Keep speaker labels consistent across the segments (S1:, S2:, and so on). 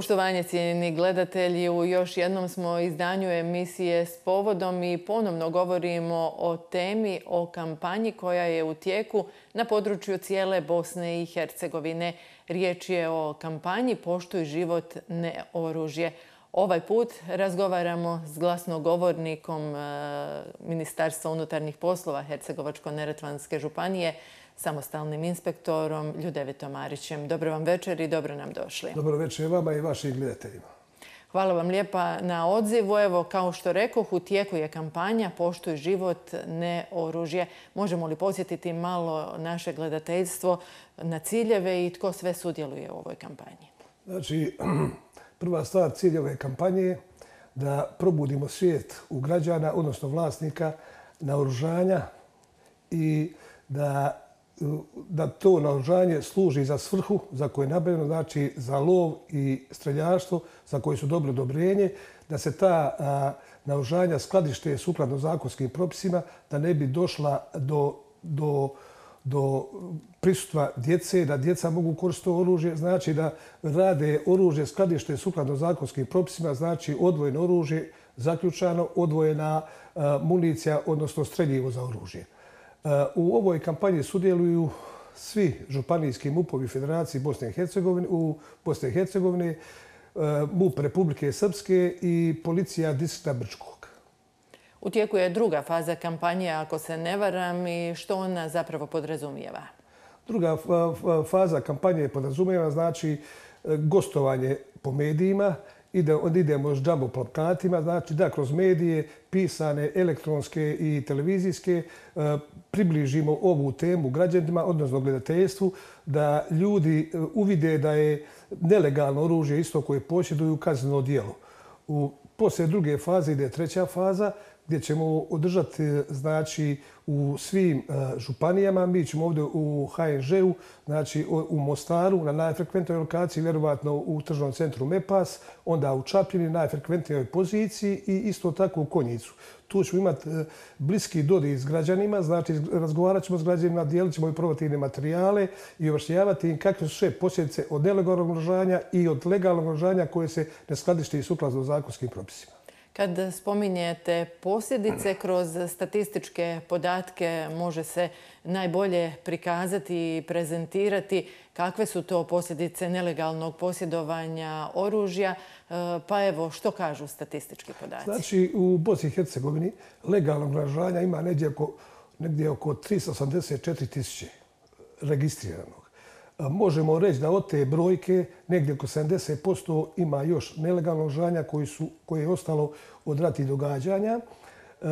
S1: Poštovanje cijenjeni gledatelji, u još jednom smo izdanju emisije s povodom i ponovno govorimo o temi, o kampanji koja je u tijeku na području cijele Bosne i Hercegovine. Riječ je o kampanji Poštuj život, ne oružje. Ovaj put razgovaramo s glasnogovornikom e, Ministarstva unutarnjih poslova Hercegovačko-Neretvanske županije, samostalnim inspektorom Ljudevitom Marićem. Dobro vam večer i dobro nam došli.
S2: Dobro večer vama i vašim gledateljima.
S1: Hvala vam lijepa na odzivu. Evo, kao što rekoh, u tijeku je kampanja Poštuj život, ne oružje. Možemo li posjetiti malo naše gledateljstvo na ciljeve i tko sve sudjeluje u ovoj kampanji?
S2: Znači, prva stvar cilje ove kampanje je da probudimo svijet u građana, odnosno vlasnika, na oružanja i da da to naoružanje služi za svrhu za koje je nabavljeno, znači za lov i streljaštvo, za koje su dobro dobrenje, da se ta naoružanja skladište sukladno zakonskim propisima, da ne bi došla do, do, do prisutva djece, da djeca mogu koristiti oružje, znači da rade oružje skladište sukladno zakonskim propisima, znači odvojeno oružje, zaključano, odvojena municija, odnosno streljivo za oružje. U ovoj kampanji sudjeluju svi županijski MUP-ovi Federaciji Bosne i Hercegovine, u Bosne i Hercegovine, e, MUP Republike Srpske i policija distrikta Brčkog.
S1: U tijeku je druga faza kampanje, ako se ne varam, i što ona zapravo podrazumijeva?
S2: Druga faza kampanje podrazumijeva znači e, gostovanje po medijima, ide, idemo s džambo plakatima, znači da kroz medije, pisane, elektronske i televizijske, e, približimo ovu temu građanima, odnosno gledateljstvu, da ljudi e, uvide da je nelegalno oružje isto koje posjeduju kazneno dijelo. U poslije druge faze ide treća faza, gdje ćemo održati e, znači, u svim e, županijama. Mi ćemo ovdje u HNŽ-u, znači u Mostaru, na najfrekventnoj lokaciji, vjerovatno u tržnom centru MEPAS, onda u Čapljini, najfrekventnijoj poziciji i isto tako u Konjicu. Tu ćemo imati e, bliski dodir s građanima, znači razgovarat ćemo s građanima, dijelit ćemo i provativne materijale i objašnjavati im kakve su sve posljedice od nelegalnog oružanja i od legalnog oružanja koje se ne skladište i sukladno zakonskim propisima.
S1: Kad spominjete posljedice kroz statističke podatke, može se najbolje prikazati i prezentirati kakve su to posljedice nelegalnog posjedovanja oružja. E, pa evo, što kažu statistički podaci?
S2: Znači, u Bosni i Hercegovini legalnog ražanja ima negdje oko 384 tisuće registrirano možemo reći da od te brojke negdje oko 70% ima još nelegalno žanja koji su, koje je ostalo od rati događanja.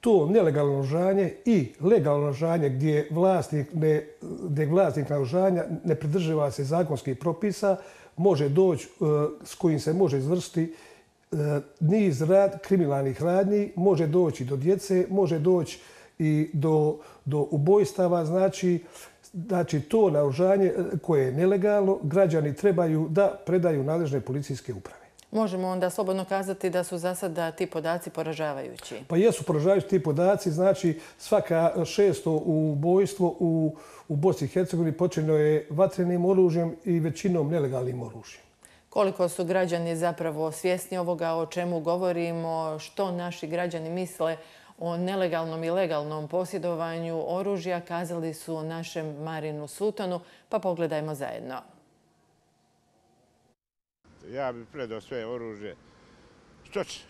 S2: To nelegalno žanje i legalno žanje gdje vlasnik, ne, gdje vlasnik naožanja ne pridrživa se zakonskih propisa, može doći, e, s kojim se može izvršiti e, niz rad, kriminalnih radnji, može doći do djece, može doći i do, do ubojstava. Znači, Znači, to naoružanje e, koje je nelegalno, građani trebaju da predaju nadležne policijske uprave.
S1: Možemo onda slobodno kazati da su za sada ti podaci poražavajući?
S2: Pa jesu poražavajući ti podaci. Znači, svaka šesto ubojstvo u, u Bosni i Hercegovini počinjeno je vatrenim oružjem i većinom nelegalnim oružjem.
S1: Koliko su građani zapravo svjesni ovoga o čemu govorimo, što naši građani misle o nelegalnom i legalnom posjedovanju oružja kazali su našem Marinu Sutonu, pa pogledajmo zajedno.
S3: Ja bih predao sve oružje. Što će?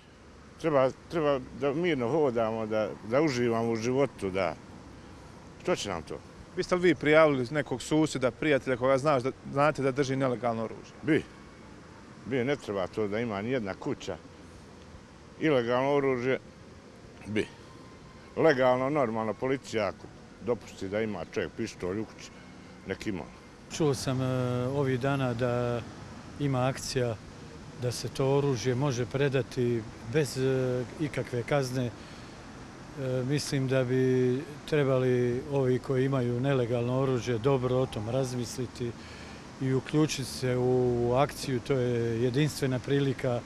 S3: Treba, treba da mirno hodamo, da, da uživamo u životu, da. Što će nam to?
S4: Vi ste li vi prijavili nekog susjeda, prijatelja koga znaš da, znate da drži nelegalno oružje?
S3: Bi. Bi, ne treba to da ima ni jedna kuća. Ilegalno oružje, bi legalno, normalno, policija ako dopusti da ima čovjek pištolj u kući, nek ima.
S5: Čuo sam e, ovih dana da ima akcija da se to oružje može predati bez e, ikakve kazne. E, mislim da bi trebali ovi koji imaju nelegalno oružje dobro o tom razmisliti i uključiti se u akciju. To je jedinstvena prilika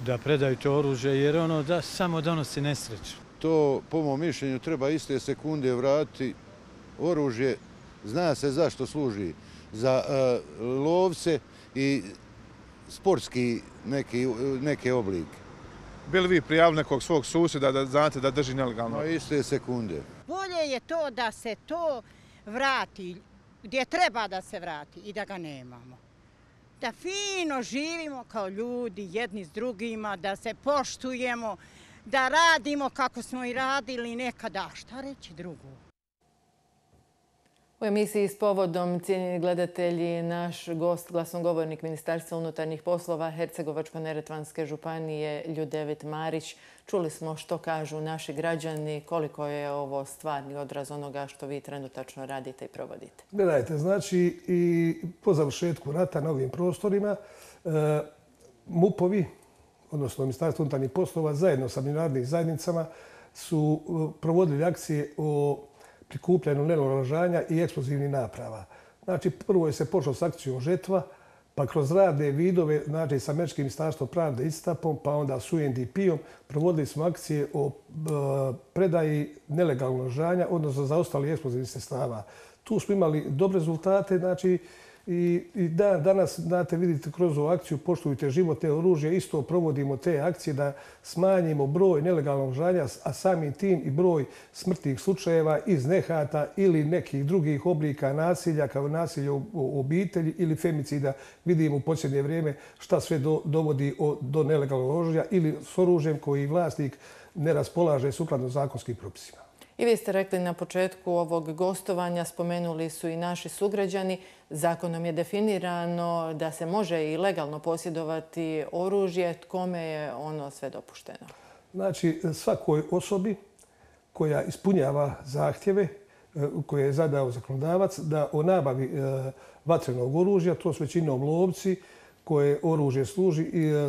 S5: da predaju to oružje jer ono da samo donosi nesreću
S6: to po mom mišljenju treba iste sekunde vratiti oružje. Zna se zašto služi. Za e, lovce i sportski neke oblike.
S4: Bili vi prijavili nekog svog susjeda da znate da drži nelegalno?
S6: No, iste sekunde.
S7: Bolje je to da se to vrati gdje treba da se vrati i da ga nemamo. Da fino živimo kao ljudi jedni s drugima, da se poštujemo, da radimo kako smo i radili nekada. Šta reći drugo?
S1: U emisiji s povodom cijenjeni gledatelji naš gost, glasnogovornik Ministarstva unutarnjih poslova Hercegovačko-Neretvanske županije Ljudevit Marić. Čuli smo što kažu naši građani, koliko je ovo stvarni odraz onoga što vi trenutačno radite i provodite.
S2: Gledajte, znači i po završetku rata na ovim prostorima e, MUP-ovi, odnosno Ministarstvo unutarnjih poslova, zajedno sa međunarodnim zajednicama su e, provodili akcije o prikupljanju nenorožanja i eksplozivnih naprava. Znači, prvo je se počeo s akcijom žetva, pa kroz radne vidove, znači sa Američkim ministarstvom pravde Istapom, pa onda s UNDP-om, provodili smo akcije o e, predaji nelegalnog žanja, odnosno za ostali eksplozivnih sestava. Tu smo imali dobre rezultate, znači, I, i da, danas, znate, vidite, kroz ovu akciju poštujte te oružje, isto provodimo te akcije da smanjimo broj nelegalnog žanja, a samim tim i broj smrtnih slučajeva iz nehata ili nekih drugih oblika nasilja, kao nasilje u obitelji ili femicida. Vidimo u posljednje vrijeme šta sve do, dovodi o, do nelegalnog oružja ili s oružjem koji vlasnik ne raspolaže sukladno zakonskim propisima.
S1: I vi ste rekli na početku ovog gostovanja, spomenuli su i naši sugrađani, zakonom je definirano da se može i legalno posjedovati oružje. Kome je ono sve dopušteno?
S2: Znači, svakoj osobi koja ispunjava zahtjeve e, koje je zadao zakonodavac da o nabavi e, vatrenog oružja, to su većinom lovci, koje oružje služi i e, e,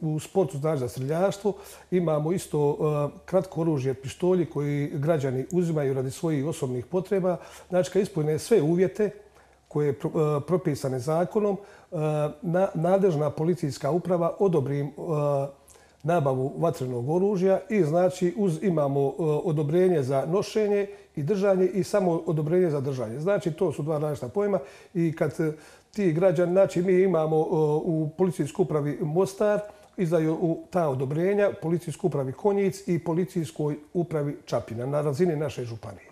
S2: u sportu znači za streljaštvo. Imamo isto e, kratko oružje pištolji koji građani uzimaju radi svojih osobnih potreba. Znači, kad ispunje sve uvjete koje je propisane zakonom, nadležna policijska uprava odobri nabavu vatrenog oružja i znači uz imamo odobrenje za nošenje i držanje i samo odobrenje za držanje. Znači, to su dva različita pojma i kad ti građani, znači mi imamo u policijskoj upravi Mostar, izdaju u ta odobrenja policijskoj upravi Konjic i policijskoj upravi Čapina na razini naše županije.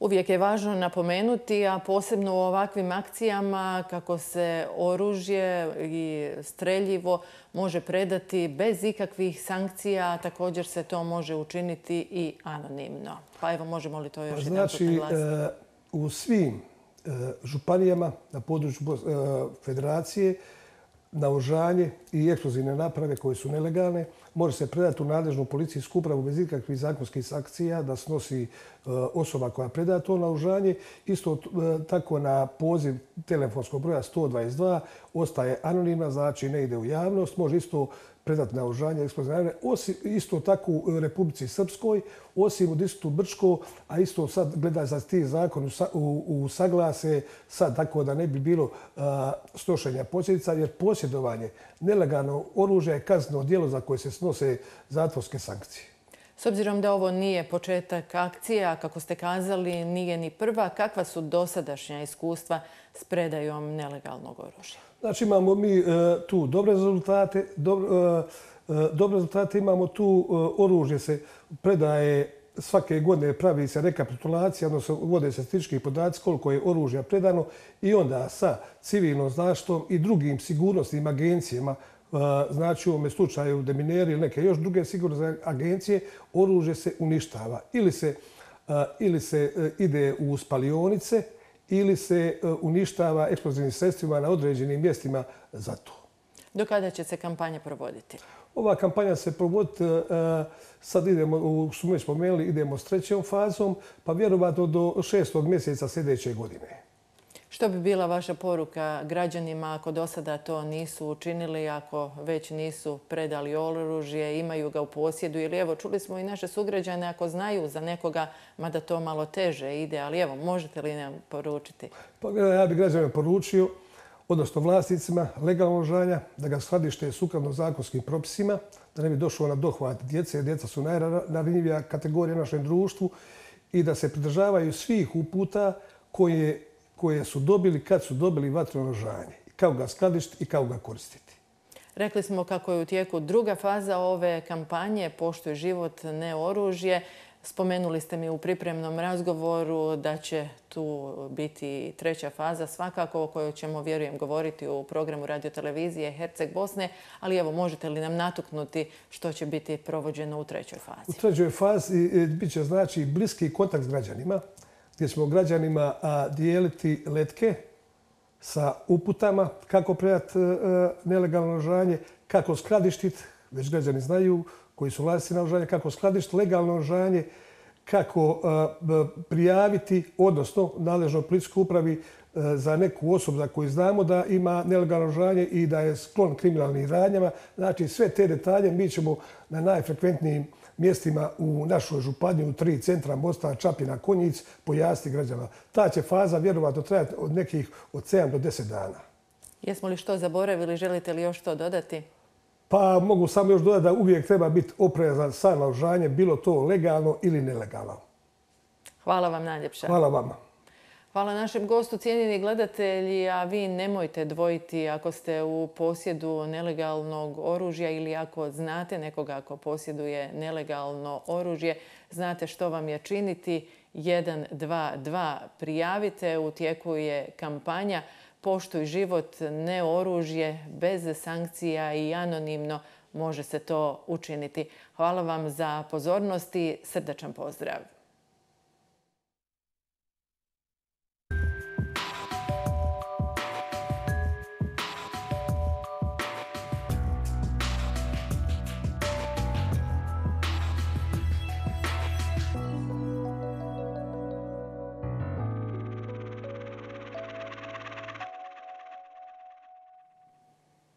S1: Uvijek je važno napomenuti, a posebno u ovakvim akcijama kako se oružje i streljivo može predati bez ikakvih sankcija, a također se to može učiniti i anonimno. Pa evo, možemo li to još
S2: jedan put naglasiti? Znači, u svim E, Eh, županijama na području eh, federacije federacije naožanje i eksplozivne naprave koje su nelegalne može se predati u nadležnu policijsku upravu bez ikakvih zakonskih sankcija da snosi eh, osoba koja preda to naožanje. Isto tako na poziv telefonskog broja 122 ostaje anonimna, znači ne ide u javnost. Može isto predati na ožanje eksplozivne Isto tako u Republici Srpskoj, osim u distritu Brčko, a isto sad gleda za ti zakon u u saglase, sad tako da ne bi bilo stošenja posljedica, jer posjedovanje nelegalno oružja je kazno dijelo za koje se snose zatvorske sankcije.
S1: S obzirom da ovo nije početak akcije, a kako ste kazali, nije ni prva, kakva su dosadašnja iskustva s predajom nelegalnog oružja?
S2: Znači imamo mi e, tu dobre rezultate, dobro, e, e, dobre rezultate imamo tu e, oružje se predaje svake godine pravi se rekapitulacija, odnosno vode se statistički podaci koliko je oružja predano i onda sa civilnom zaštom i drugim sigurnosnim agencijama, e, znači u ovome slučaju Demineri ili neke još druge sigurnosne agencije, oružje se uništava. Ili se, ili se ide u spalionice, ili se e, uništava eksplozivnim sredstvima na određenim mjestima za to.
S1: Do kada će se kampanja provoditi?
S2: Ova kampanja se provoditi, e, sad idemo, u smo već spomenuli, idemo s trećom fazom, pa vjerovatno do šestog mjeseca sljedeće godine.
S1: Što bi bila vaša poruka građanima ako do sada to nisu učinili, ako već nisu predali oružje, imaju ga u posjedu ili evo, čuli smo i naše sugrađane ako znaju za nekoga, mada to malo teže ide, ali evo, možete li nam poručiti?
S2: Pa ja bih građanima poručio, odnosno vlasnicima legalnog žanja, da ga skladište sukladno zakonskim propisima, da ne bi došlo na dohvat djece, djeca su najranjivija kategorija našem društvu i da se pridržavaju svih uputa koje koje su dobili kad su dobili vatreno žanje. kako ga skladišti i kako ga koristiti.
S1: Rekli smo kako je u tijeku druga faza ove kampanje, poštuj život, ne oružje. Spomenuli ste mi u pripremnom razgovoru da će tu biti treća faza, svakako o kojoj ćemo, vjerujem, govoriti u programu radiotelevizije Herceg Bosne, ali evo, možete li nam natuknuti što će biti provođeno u trećoj fazi?
S2: U trećoj fazi e, bit će znači bliski kontakt s građanima, gdje ćemo građanima dijeliti letke sa uputama kako predati e, e, nelegalno oružanje, kako skladištiti, već građani znaju, koji su vlasti naoružanja, kako skladištiti legalno oružanje, kako e, prijaviti, odnosno nadležno policijskoj upravi za neku osobu za koju znamo da ima nelegalno oružanje i da je sklon kriminalnim radnjama. Znači, sve te detalje mi ćemo na najfrekventnijim mjestima u našoj županji, u tri centra Mostar, Čapina, Konjic, pojasniti građana. Ta će faza vjerovatno trajati od nekih od 7 do 10 dana.
S1: Jesmo li što zaboravili? Želite li još to dodati?
S2: Pa mogu samo još dodati da uvijek treba biti oprezan sa naoružanjem, bilo to legalno ili nelegalno.
S1: Hvala vam najljepša.
S2: Hvala vama.
S1: Hvala našem gostu, cijenjeni gledatelji, a vi nemojte dvojiti ako ste u posjedu nelegalnog oružja ili ako znate nekoga ko posjeduje nelegalno oružje, znate što vam je činiti. 1, 2, 2, prijavite, u tijeku je kampanja poštuj život, ne oružje, bez sankcija i anonimno može se to učiniti. Hvala vam za pozornost i srdačan pozdrav.